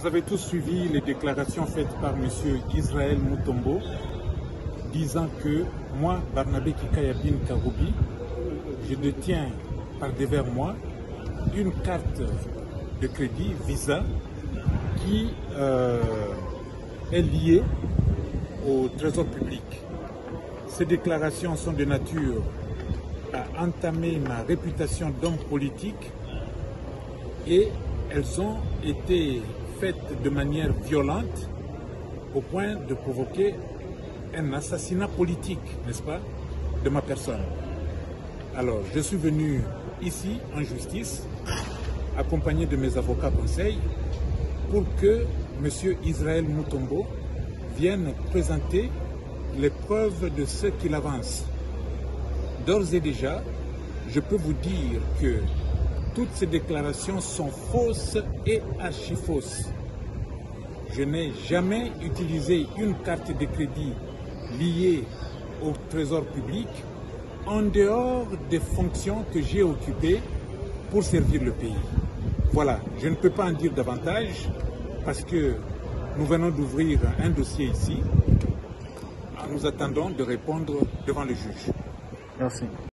Vous avez tous suivi les déclarations faites par M. Israël Moutombo disant que moi, Barnabé Kikayabin Karoubi, je détiens par devers moi une carte de crédit Visa qui euh, est liée au trésor public. Ces déclarations sont de nature à entamer ma réputation d'homme politique et elles ont été faites de manière violente au point de provoquer un assassinat politique, n'est-ce pas, de ma personne. Alors, je suis venu ici en justice, accompagné de mes avocats conseils, pour que M. Israël Moutombo vienne présenter les preuves de ce qu'il avance. D'ores et déjà, je peux vous dire que toutes ces déclarations sont fausses et archi-fausses. Je n'ai jamais utilisé une carte de crédit liée au trésor public en dehors des fonctions que j'ai occupées pour servir le pays. Voilà, je ne peux pas en dire davantage parce que nous venons d'ouvrir un dossier ici. Nous attendons de répondre devant le juge. Merci.